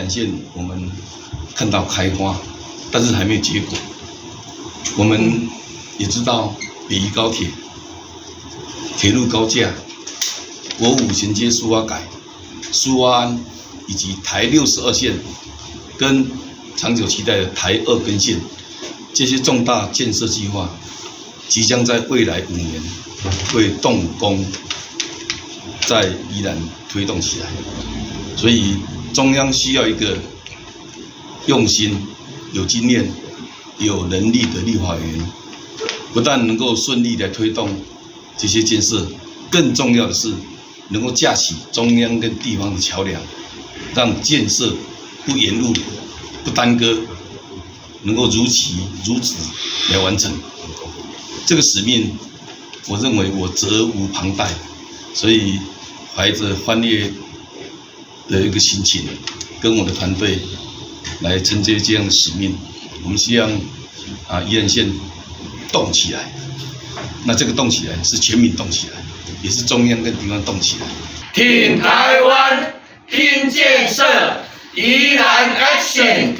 展现我们看到开花，但是还没有结果。我们也知道北宜高铁、铁路高架、国五衔接苏阿改、苏阿安以及台六十二线，跟长久期待的台二根线，这些重大建设计划，即将在未来五年会动工，在宜兰推动起来。所以中央需要一个用心、有经验、有能力的立法员，不但能够顺利的推动这些建设，更重要的是能够架起中央跟地方的桥梁，让建设不延误、不耽搁，能够如期如此来完成。这个使命，我认为我责无旁贷，所以怀着欢烈。的一个心情，跟我的团队来承接这样的使命。我们希望啊，宜兰县动起来。那这个动起来是全民动起来，也是中央跟地方动起来。挺台湾，拼建设，宜兰 Action。